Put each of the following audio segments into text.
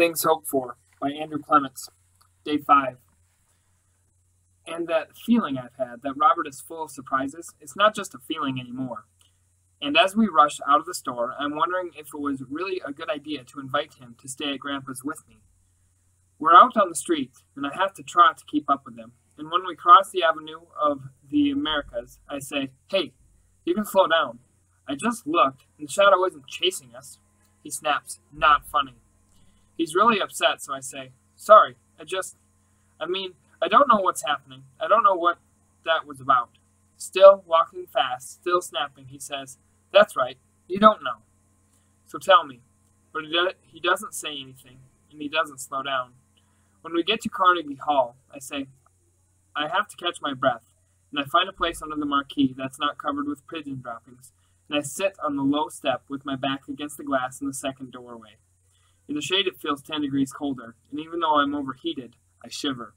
Things Hoped For by Andrew Clements, Day 5. And that feeling I've had that Robert is full of surprises, it's not just a feeling anymore. And as we rush out of the store, I'm wondering if it was really a good idea to invite him to stay at Grandpa's with me. We're out on the street, and I have to trot to keep up with him. And when we cross the avenue of the Americas, I say, Hey, you can slow down. I just looked, and the shadow isn't chasing us. He snaps, Not funny. He's really upset, so I say, Sorry, I just, I mean, I don't know what's happening. I don't know what that was about. Still walking fast, still snapping, he says, That's right, you don't know. So tell me. But he, doesn't say anything, and he doesn't slow down. When we get to Carnegie Hall, I say, I have to catch my breath, and I find a place under the marquee that's not covered with pigeon droppings, and I sit on the low step with my back against the glass in the second doorway. In the shade, it feels 10 degrees colder, and even though I'm overheated, I shiver.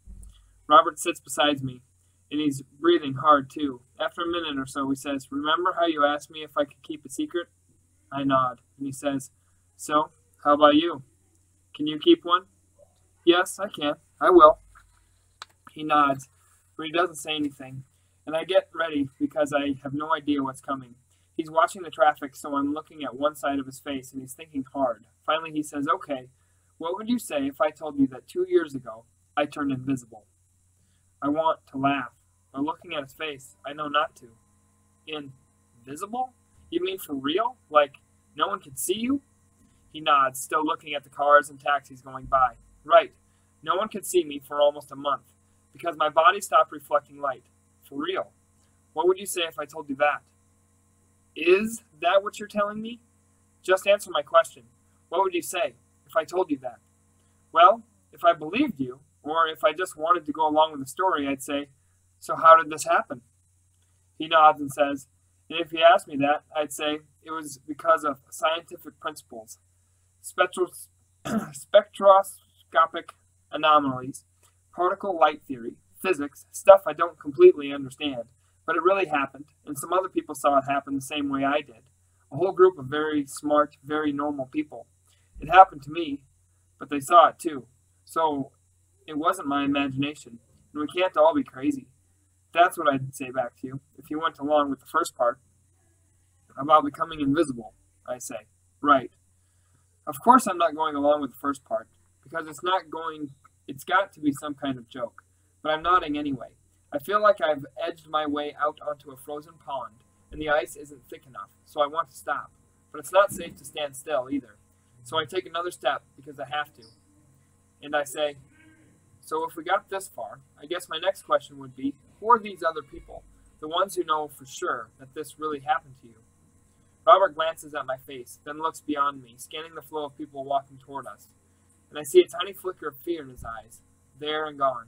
Robert sits beside me, and he's breathing hard too. After a minute or so, he says, Remember how you asked me if I could keep a secret? I nod, and he says, So, how about you? Can you keep one? Yes, I can. I will. He nods, but he doesn't say anything, and I get ready because I have no idea what's coming. He's watching the traffic, so I'm looking at one side of his face, and he's thinking hard. Finally, he says, Okay, what would you say if I told you that two years ago I turned invisible? I want to laugh, but looking at his face, I know not to. Invisible? You mean for real? Like, no one can see you? He nods, still looking at the cars and taxis going by. Right. No one could see me for almost a month, because my body stopped reflecting light. For real. What would you say if I told you that? Is that what you're telling me? Just answer my question. What would you say if I told you that? Well, if I believed you, or if I just wanted to go along with the story, I'd say, So how did this happen? He nods and says, And if he asked me that, I'd say it was because of scientific principles. Spectro- spectroscopic anomalies, particle light theory, physics, stuff I don't completely understand. But it really happened, and some other people saw it happen the same way I did. A whole group of very smart, very normal people. It happened to me, but they saw it too. So it wasn't my imagination, and we can't all be crazy. That's what I'd say back to you, if you went along with the first part. About becoming invisible, I say. Right. Of course I'm not going along with the first part, because it's not going, it's got to be some kind of joke. But I'm nodding anyway. I feel like I've edged my way out onto a frozen pond, and the ice isn't thick enough, so I want to stop. But it's not safe to stand still either. So I take another step because I have to. And I say, So if we got this far, I guess my next question would be who are these other people? The ones who know for sure that this really happened to you? Robert glances at my face, then looks beyond me, scanning the flow of people walking toward us. And I see a tiny flicker of fear in his eyes, there and gone.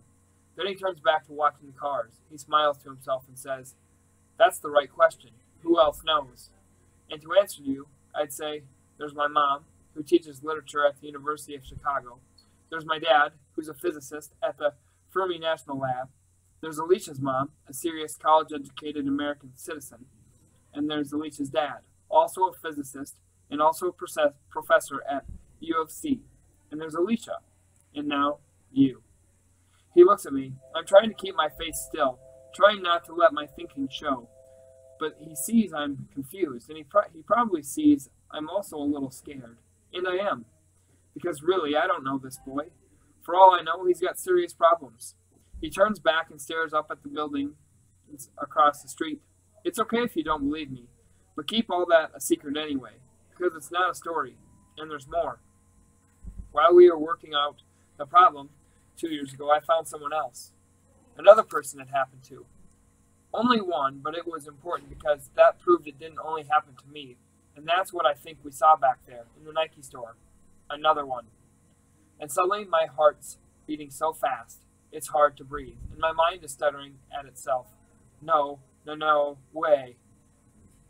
Then he turns back to watching the cars. He smiles to himself and says, That's the right question. Who else knows? And to answer you, I'd say there's my mom, who teaches literature at the University of Chicago. There's my dad, who's a physicist at the Fermi National Lab. There's Alicia's mom, a serious college educated American citizen. And there's Alicia's dad, also a physicist and also a professor at U of C. And there's Alicia. And now, you. He looks at me. I'm trying to keep my face still, trying not to let my thinking show. But he sees I'm confused, and he, pro- he probably sees I'm also a little scared. And I am. Because really, I don't know this boy. For all I know, he's got serious problems. He turns back and stares up at the building across the street. It's okay if you don't believe me, but keep all that a secret anyway, because it's not a story, and there's more. While we are working out the problem, two years ago, I found someone else. Another person it happened to. Only one, but it was important because that proved it didn't only happen to me. And that's what I think we saw back there in the Nike store. Another one. And suddenly my heart's beating so fast, it's hard to breathe. And my mind is stuttering at itself. No, no, no, way.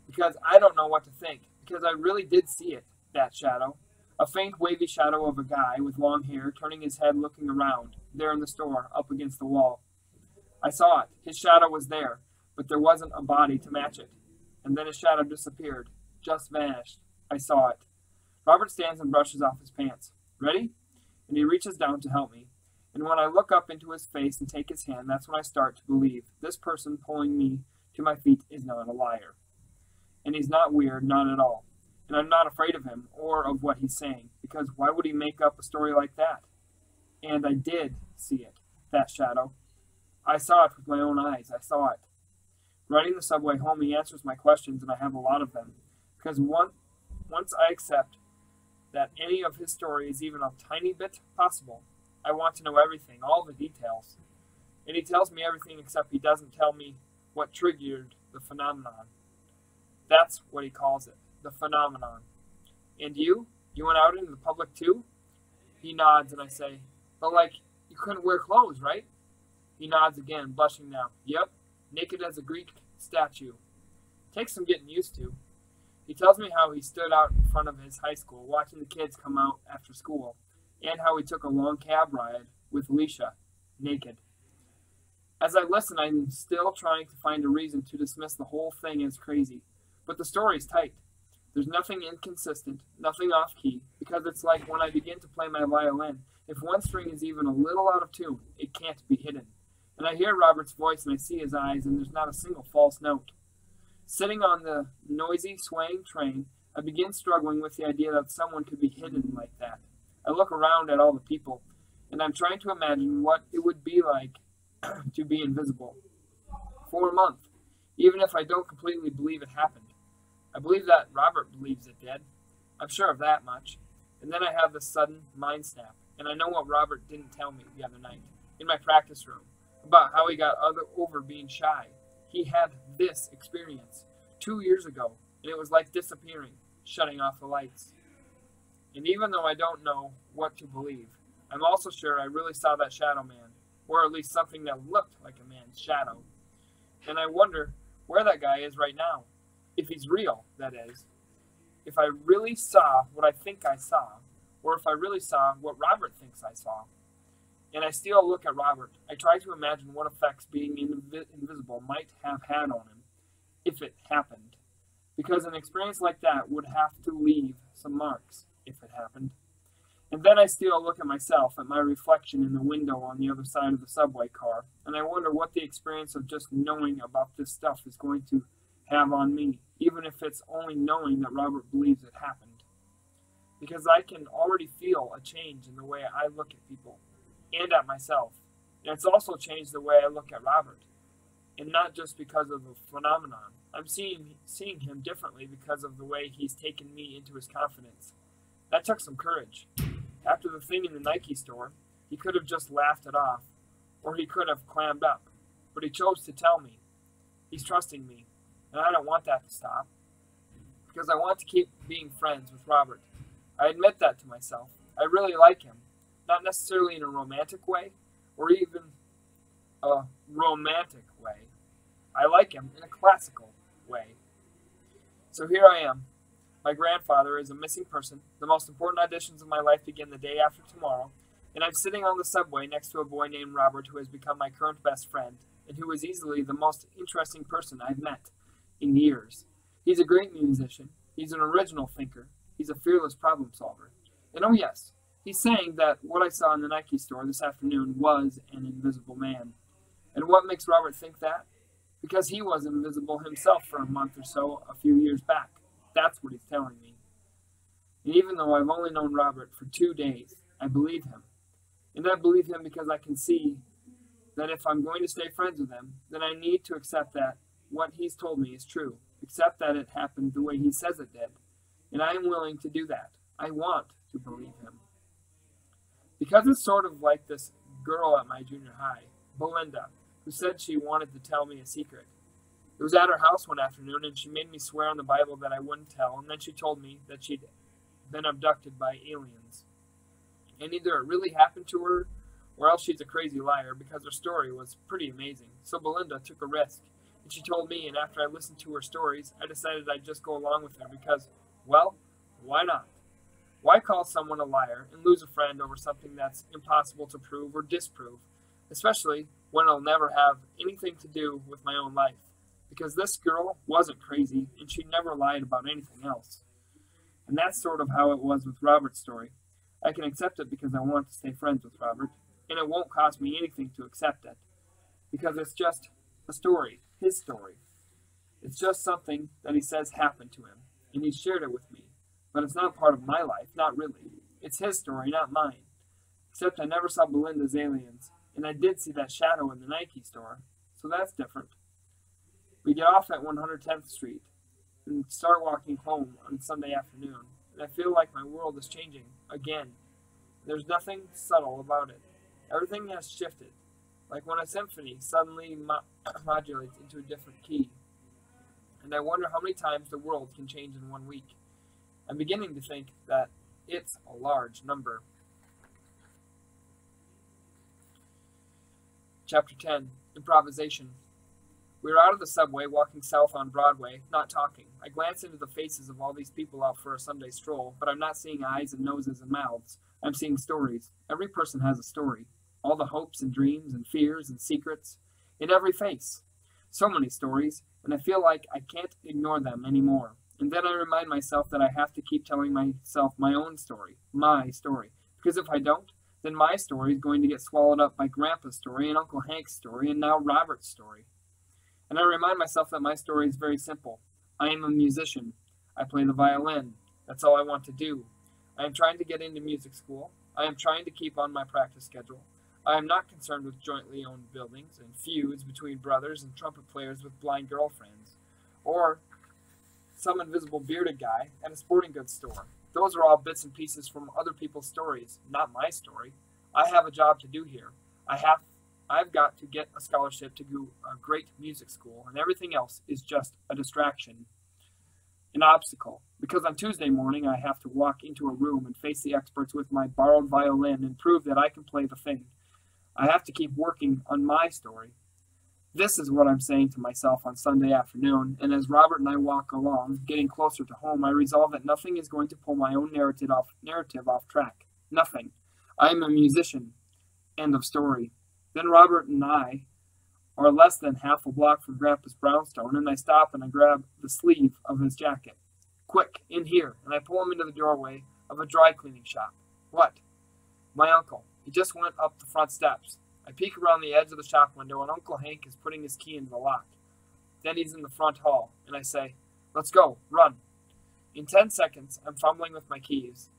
Because I don't know what to think. Because I really did see it, that shadow. A faint, wavy shadow of a guy with long hair turning his head looking around, there in the store, up against the wall. I saw it. His shadow was there, but there wasn't a body to match it. And then his shadow disappeared, just vanished. I saw it. Robert stands and brushes off his pants. Ready? and he reaches down to help me. And when I look up into his face and take his hand, that's when I start to believe this person pulling me to my feet is not a liar. And he's not weird, not at all. And I'm not afraid of him or of what he's saying, because why would he make up a story like that? And I did see it, that shadow. I saw it with my own eyes. I saw it. Riding the subway home, he answers my questions, and I have a lot of them. Because one, once I accept that any of his story is even a tiny bit possible, I want to know everything, all the details. And he tells me everything except he doesn't tell me what triggered the phenomenon. That's what he calls it, the phenomenon. And you? You went out into the public too? He nods and I say, But like, you couldn't wear clothes, right? He nods again, blushing now. Yep, naked as a Greek statue. Takes some getting used to. He tells me how he stood out in front of his high school watching the kids come out after school, and how he took a long cab ride with Alicia, naked. As I listen, I'm still trying to find a reason to dismiss the whole thing as crazy, but the story's tight. There's nothing inconsistent, nothing off key, because it's like when I begin to play my violin. If one string is even a little out of tune, it can't be hidden. And I hear Robert's voice and I see his eyes, and there's not a single false note. Sitting on the noisy, swaying train, I begin struggling with the idea that someone could be hidden like that. I look around at all the people, and I'm trying to imagine what it would be like to be invisible. For a month, even if I don't completely believe it happened. I believe that Robert believes it did. I'm sure of that much. And then I have this sudden mind snap, and I know what Robert didn't tell me the other night in my practice room about how he got other, over being shy. He had this experience two years ago, and it was like disappearing, shutting off the lights. And even though I don't know what to believe, I'm also sure I really saw that shadow man, or at least something that looked like a man's shadow. And I wonder where that guy is right now. If he's real, that is. If I really saw what I think I saw, or if I really saw what Robert thinks I saw and I still look at Robert. I try to imagine what effects being invi- invisible might have had on him if it happened. Because an experience like that would have to leave some marks if it happened. And then I still look at myself, at my reflection in the window on the other side of the subway car, and I wonder what the experience of just knowing about this stuff is going to have on me, even if it's only knowing that Robert believes it happened. Because I can already feel a change in the way I look at people and at myself. And it's also changed the way I look at Robert. And not just because of the phenomenon. I'm seeing seeing him differently because of the way he's taken me into his confidence. That took some courage. After the thing in the Nike store, he could have just laughed it off, or he could have clammed up. But he chose to tell me. He's trusting me, and I don't want that to stop. Because I want to keep being friends with Robert. I admit that to myself. I really like him, not necessarily in a romantic way or even a romantic way. I like him in a classical way. So here I am. My grandfather is a missing person. The most important auditions of my life begin the day after tomorrow, and I'm sitting on the subway next to a boy named Robert who has become my current best friend and who is easily the most interesting person I've met in years. He's a great musician. He's an original thinker. He's a fearless problem solver. And oh, yes, He's saying that what I saw in the Nike store this afternoon was an invisible man. And what makes Robert think that? Because he was invisible himself for a month or so a few years back. That's what he's telling me. And even though I've only known Robert for two days, I believe him. And I believe him because I can see that if I'm going to stay friends with him, then I need to accept that what he's told me is true. except that it happened the way he says it did. And I am willing to do that. I want to believe him. Because it's sort of like this girl at my junior high, Belinda, who said she wanted to tell me a secret. It was at her house one afternoon, and she made me swear on the Bible that I wouldn't tell, and then she told me that she'd been abducted by aliens. And either it really happened to her, or else she's a crazy liar, because her story was pretty amazing. So Belinda took a risk, and she told me, and after I listened to her stories, I decided I'd just go along with her, because, well, why not? Why call someone a liar and lose a friend over something that's impossible to prove or disprove, especially when it'll never have anything to do with my own life? Because this girl wasn't crazy and she never lied about anything else. And that's sort of how it was with Robert's story. I can accept it because I want to stay friends with Robert, and it won't cost me anything to accept it. Because it's just a story, his story. It's just something that he says happened to him, and he shared it with me. But it's not part of my life, not really. It's his story, not mine. Except I never saw Belinda's aliens, and I did see that shadow in the Nike store, so that's different. We get off at 110th Street and start walking home on Sunday afternoon, and I feel like my world is changing again. There's nothing subtle about it. Everything has shifted, like when a symphony suddenly mo- modulates into a different key. And I wonder how many times the world can change in one week. I'm beginning to think that it's a large number. Chapter 10 Improvisation. We were out of the subway, walking south on Broadway, not talking. I glance into the faces of all these people out for a Sunday stroll, but I'm not seeing eyes and noses and mouths. I'm seeing stories. Every person has a story. All the hopes and dreams and fears and secrets in every face. So many stories, and I feel like I can't ignore them anymore. And then I remind myself that I have to keep telling myself my own story, my story. Because if I don't, then my story is going to get swallowed up by Grandpa's story and Uncle Hank's story and now Robert's story. And I remind myself that my story is very simple. I am a musician. I play the violin. That's all I want to do. I am trying to get into music school. I am trying to keep on my practice schedule. I am not concerned with jointly owned buildings and feuds between brothers and trumpet players with blind girlfriends, or some invisible bearded guy at a sporting goods store. Those are all bits and pieces from other people's stories, not my story. I have a job to do here. I have I've got to get a scholarship to go a great music school, and everything else is just a distraction, an obstacle. Because on Tuesday morning I have to walk into a room and face the experts with my borrowed violin and prove that I can play the thing. I have to keep working on my story. This is what I'm saying to myself on Sunday afternoon, and as Robert and I walk along, getting closer to home, I resolve that nothing is going to pull my own narrative off, narrative off track. Nothing. I am a musician. End of story. Then Robert and I are less than half a block from Grandpa's brownstone, and I stop and I grab the sleeve of his jacket. Quick, in here, and I pull him into the doorway of a dry cleaning shop. What? My uncle. He just went up the front steps. I peek around the edge of the shop window, and Uncle Hank is putting his key into the lock. Then he's in the front hall, and I say, Let's go, run. In ten seconds, I'm fumbling with my keys.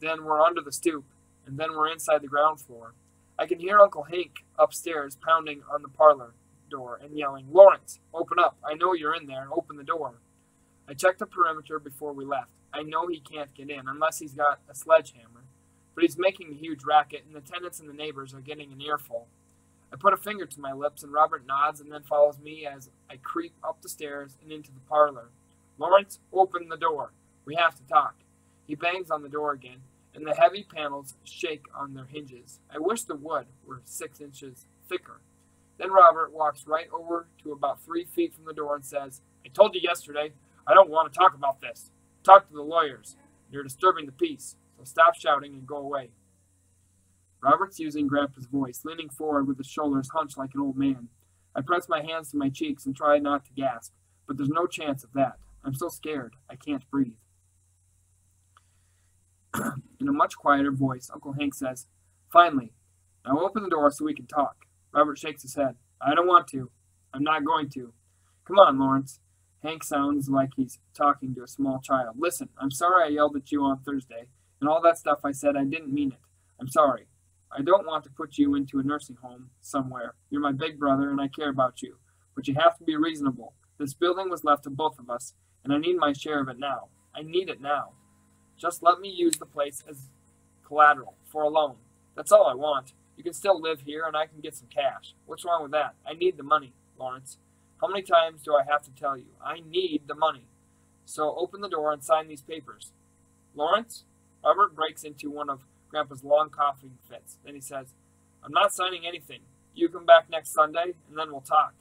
Then we're under the stoop, and then we're inside the ground floor. I can hear Uncle Hank upstairs pounding on the parlor door and yelling, Lawrence, open up. I know you're in there. Open the door. I checked the perimeter before we left. I know he can't get in unless he's got a sledgehammer, but he's making a huge racket, and the tenants and the neighbors are getting an earful. I put a finger to my lips, and Robert nods and then follows me as I creep up the stairs and into the parlor. Lawrence, open the door. We have to talk. He bangs on the door again, and the heavy panels shake on their hinges. I wish the wood were six inches thicker. Then Robert walks right over to about three feet from the door and says, I told you yesterday, I don't want to talk about this. Talk to the lawyers. You're disturbing the peace, so stop shouting and go away. Robert's using Grandpa's voice, leaning forward with his shoulders hunched like an old man. I press my hands to my cheeks and try not to gasp, but there's no chance of that. I'm so scared, I can't breathe. In a much quieter voice, Uncle Hank says, Finally, now open the door so we can talk. Robert shakes his head. I don't want to. I'm not going to. Come on, Lawrence. Hank sounds like he's talking to a small child. Listen, I'm sorry I yelled at you on Thursday, and all that stuff I said, I didn't mean it. I'm sorry. I don't want to put you into a nursing home somewhere. You're my big brother, and I care about you. But you have to be reasonable. This building was left to both of us, and I need my share of it now. I need it now. Just let me use the place as collateral for a loan. That's all I want. You can still live here and I can get some cash. What's wrong with that? I need the money, Lawrence. How many times do I have to tell you? I need the money. So open the door and sign these papers. Lawrence? Robert breaks into one of Grandpa's long coughing fits. Then he says, I'm not signing anything. You come back next Sunday and then we'll talk.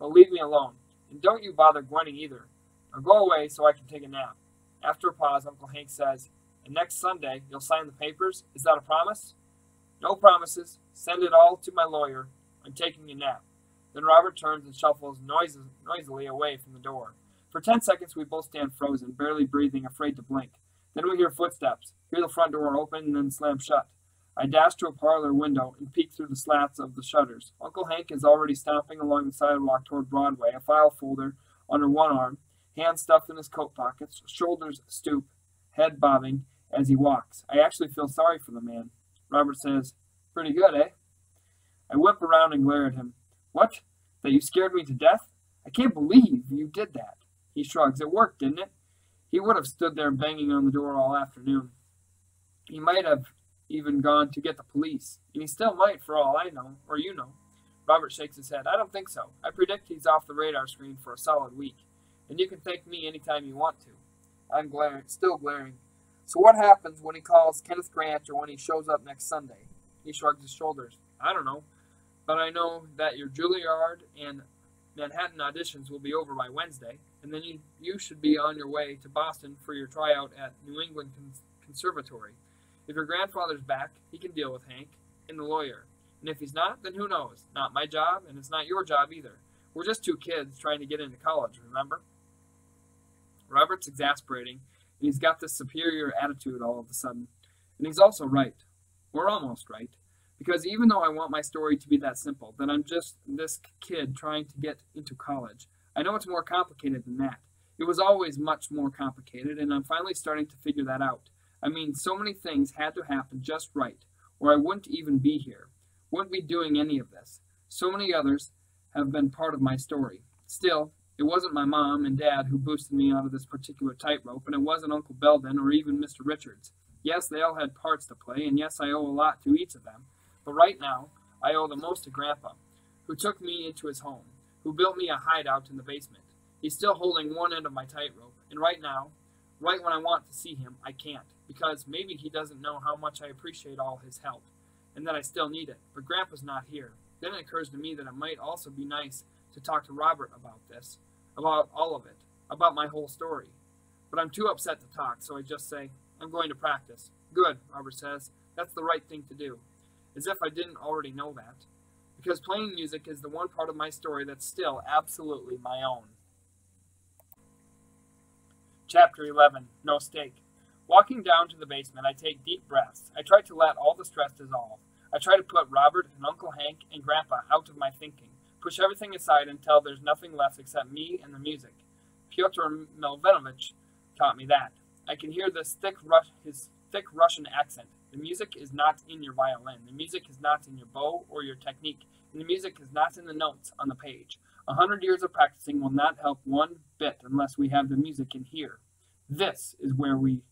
But leave me alone. And don't you bother Gwenny either. Now go away so I can take a nap. After a pause, Uncle Hank says, And next Sunday you'll sign the papers? Is that a promise? No promises. Send it all to my lawyer. I'm taking a nap. Then Robert turns and shuffles noisily away from the door. For ten seconds we both stand frozen, barely breathing, afraid to blink. Then we hear footsteps, hear the front door open and then slam shut. I dash to a parlor window and peek through the slats of the shutters. Uncle Hank is already stomping along the sidewalk toward Broadway, a file folder under one arm, hands stuffed in his coat pockets, shoulders stoop, head bobbing as he walks. I actually feel sorry for the man. Robert says, Pretty good, eh? I whip around and glare at him. What? That you scared me to death? I can't believe you did that. He shrugs. It worked, didn't it? He would have stood there banging on the door all afternoon. He might have even gone to get the police, and he still might, for all I know, or you know. Robert shakes his head. I don't think so. I predict he's off the radar screen for a solid week, and you can thank me anytime you want to. I'm glaring, still glaring. So what happens when he calls Kenneth Grant or when he shows up next Sunday? He shrugs his shoulders. I don't know, but I know that your Juilliard and Manhattan auditions will be over by Wednesday, and then you, you should be on your way to Boston for your tryout at New England Con- Conservatory. If your grandfather's back, he can deal with Hank and the lawyer. And if he's not, then who knows? Not my job, and it's not your job either. We're just two kids trying to get into college, remember? Robert's exasperating, and he's got this superior attitude all of a sudden. And he's also right. We're almost right. Because even though I want my story to be that simple, that I'm just this kid trying to get into college, I know it's more complicated than that. It was always much more complicated, and I'm finally starting to figure that out. I mean, so many things had to happen just right, or I wouldn't even be here, wouldn't be doing any of this. So many others have been part of my story. Still, it wasn't my mom and dad who boosted me out of this particular tightrope, and it wasn't Uncle Belden or even Mr. Richards. Yes, they all had parts to play, and yes, I owe a lot to each of them. But right now, I owe the most to Grandpa, who took me into his home, who built me a hideout in the basement. He's still holding one end of my tightrope, and right now, right when I want to see him, I can't because maybe he doesn't know how much I appreciate all his help and that I still need it. But Grandpa's not here. Then it occurs to me that it might also be nice to talk to Robert about this, about all of it, about my whole story. But I'm too upset to talk, so I just say, I'm going to practice. Good, Robert says. That's the right thing to do. As if I didn't already know that. Because playing music is the one part of my story that's still absolutely my own. Chapter 11 No Stake. Walking down to the basement, I take deep breaths. I try to let all the stress dissolve. I try to put Robert and Uncle Hank and Grandpa out of my thinking, push everything aside until there's nothing left except me and the music. Pyotr Melvinovich taught me that. I can hear this thick Rus- his thick Russian accent. The music is not in your violin. The music is not in your bow or your technique. And the music is not in the notes on the page. A hundred years of practicing will not help one bit unless we have the music in here. This is where we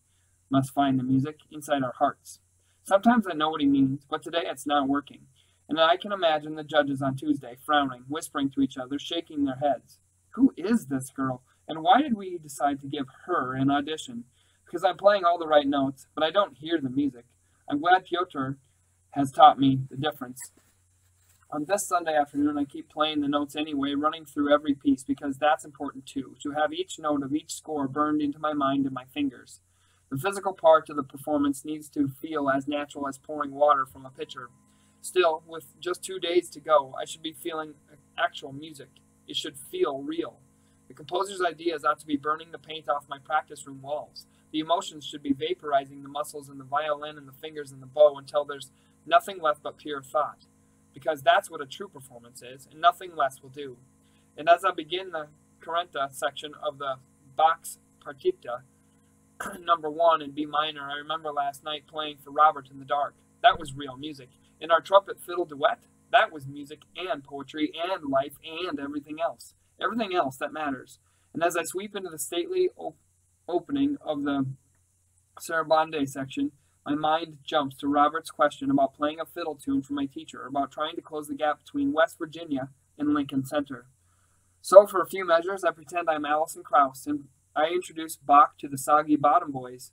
must find the music inside our hearts. Sometimes I know what he means, but today it's not working. And I can imagine the judges on Tuesday frowning, whispering to each other, shaking their heads. Who is this girl? And why did we decide to give her an audition? Because I'm playing all the right notes, but I don't hear the music. I'm glad Pyotr has taught me the difference. On this Sunday afternoon, I keep playing the notes anyway, running through every piece, because that's important too, to have each note of each score burned into my mind and my fingers. The physical part of the performance needs to feel as natural as pouring water from a pitcher. Still, with just two days to go, I should be feeling actual music. It should feel real. The composer's ideas ought to be burning the paint off my practice room walls. The emotions should be vaporizing the muscles in the violin and the fingers and the bow until there's nothing left but pure thought. Because that's what a true performance is, and nothing less will do. And as I begin the Corrente section of the Bach's Partita, number one in B minor. I remember last night playing for Robert in the dark. That was real music. In our trumpet fiddle duet, that was music and poetry and life and everything else. Everything else that matters. And as I sweep into the stately opening of the Sarabande section, my mind jumps to Robert's question about playing a fiddle tune for my teacher, about trying to close the gap between West Virginia and Lincoln Center. So, for a few measures, I pretend I'm Alison Krauss and I introduce Bach to the Soggy Bottom Boys,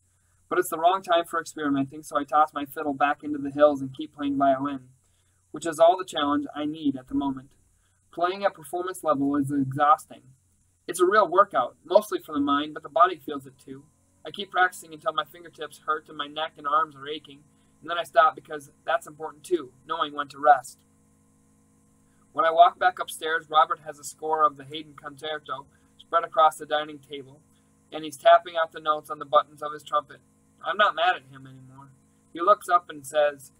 but it's the wrong time for experimenting, so I toss my fiddle back into the hills and keep playing violin, which is all the challenge I need at the moment. Playing at performance level is exhausting. It's a real workout, mostly for the mind, but the body feels it too. I keep practicing until my fingertips hurt and my neck and arms are aching, and then I stop because that's important too, knowing when to rest. When I walk back upstairs, Robert has a score of the Haydn Concerto spread across the dining table, and he's tapping out the notes on the buttons of his trumpet. I'm not mad at him anymore. He looks up and says,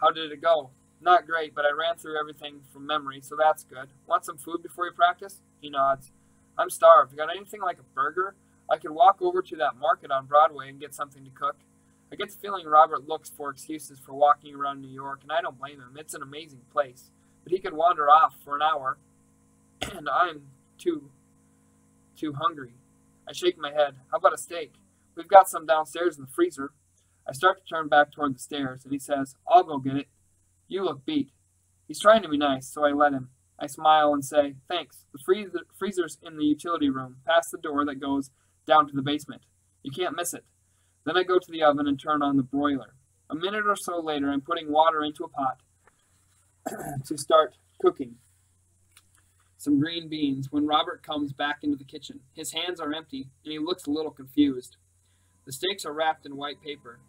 How did it go? Not great, but I ran through everything from memory, so that's good. Want some food before you practice? He nods. I'm starved. Got anything like a burger? I could walk over to that market on Broadway and get something to cook. I get the feeling Robert looks for excuses for walking around New York, and I don't blame him. It's an amazing place. But he could wander off for an hour, and I'm too, too hungry. I shake my head. How about a steak? We've got some downstairs in the freezer. I start to turn back toward the stairs, and he says, I'll go get it. You look beat. He's trying to be nice, so I let him. I smile and say, Thanks. The freezer, freezer's in the utility room, past the door that goes down to the basement. You can't miss it. Then I go to the oven and turn on the broiler. A minute or so later, I'm putting water into a pot to start cooking some green beans when Robert comes back into the kitchen. His hands are empty, and he looks a little confused. The steaks are wrapped in white paper.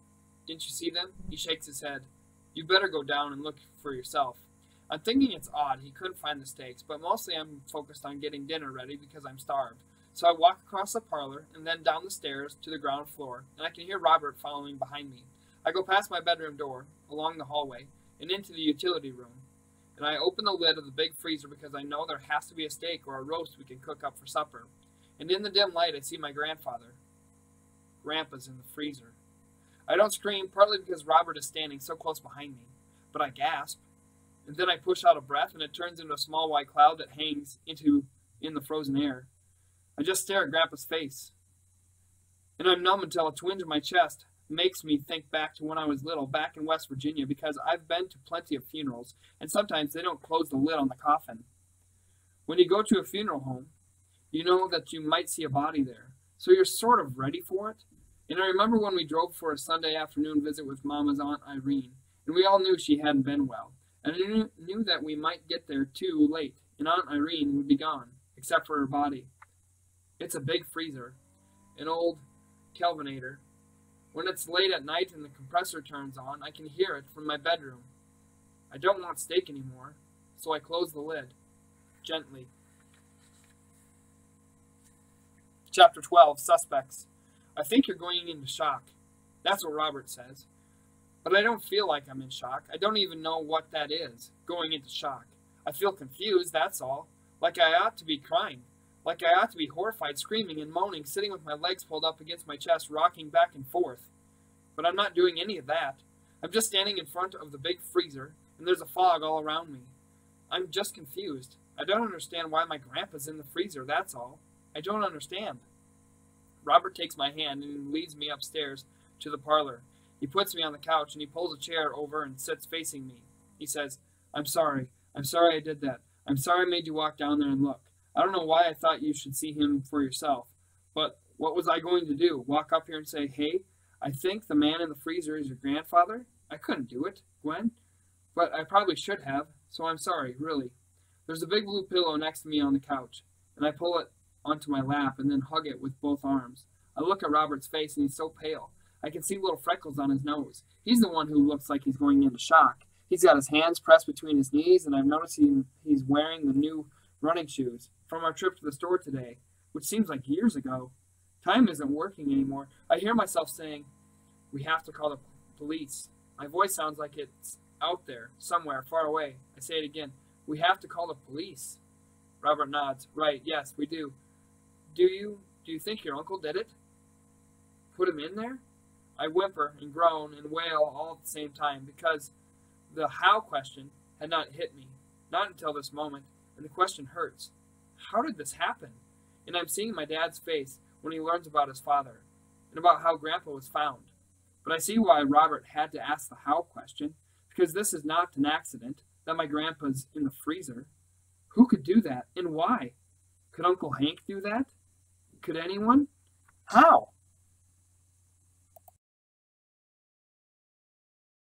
Didn't you see them? He shakes his head. You better go down and look for yourself. I'm thinking it's odd he couldn't find the steaks, but mostly I'm focused on getting dinner ready because I'm starved. So I walk across the parlor and then down the stairs to the ground floor, and I can hear Robert following behind me. I go past my bedroom door, along the hallway, and into the utility room. And I open the lid of the big freezer because I know there has to be a steak or a roast we can cook up for supper. And in the dim light, I see my grandfather. Grandpa's in the freezer. I don't scream, partly because Robert is standing so close behind me, but I gasp and then I push out a breath, and it turns into a small white cloud that hangs into in the frozen air. I just stare at Grandpa's face, and I'm numb until a twinge in my chest makes me think back to when I was little, back in West Virginia, because I've been to plenty of funerals, and sometimes they don't close the lid on the coffin. When you go to a funeral home, you know that you might see a body there, so you're sort of ready for it. And I remember when we drove for a Sunday afternoon visit with Mama's Aunt Irene, and we all knew she hadn't been well and I knew, that we might get there too late, and Aunt Irene would be gone, except for her body. It's a big freezer, an old Kelvinator. When it's late at night and the compressor turns on, I can hear it from my bedroom. I don't want steak anymore, so I close the lid, gently. Chapter 12 Suspects. I think you're going into shock. That's what Robert says. But I don't feel like I'm in shock. I don't even know what that is, going into shock. I feel confused, that's all. Like I ought to be crying. Like I ought to be horrified, screaming and moaning, sitting with my legs pulled up against my chest, rocking back and forth. But I'm not doing any of that. I'm just standing in front of the big freezer, and there's a fog all around me. I'm just confused. I don't understand why my grandpa's in the freezer, that's all. I don't understand. Robert takes my hand and leads me upstairs to the parlor. He puts me on the couch and he pulls a chair over and sits facing me. He says, I'm sorry. I'm sorry I did that. I'm sorry I made you walk down there and look. I don't know why I thought you should see him for yourself. But what was I going to do? Walk up here and say, hey, I think the man in the freezer is your grandfather? I couldn't do it, Gwen. But I probably should have, so I'm sorry, really. There's a big blue pillow next to me on the couch, and I pull it onto my lap and then hug it with both arms. I look at Robert's face, and he's so pale. I can see little freckles on his nose. He's the one who looks like he's going into shock. He's got his hands pressed between his knees, and I've noticed he, he's wearing the new running shoes from our trip to the store today, which seems like years ago. Time isn't working anymore. I hear myself saying, We have to call the police. My voice sounds like it's out there, somewhere, far away. I say it again. We have to call the police. Robert nods. Right, yes, we do. Do you do you think your uncle did it? Put him in there? I whimper and groan and wail all at the same time because the how question had not hit me, not until this moment, and the question hurts. How did this happen? And I'm seeing my dad's face when he learns about his father and about how Grandpa was found. But I see why Robert had to ask the how question, because this is not an accident that my grandpa's in the freezer. Who could do that, and why? Could Uncle Hank do that? Could anyone? How?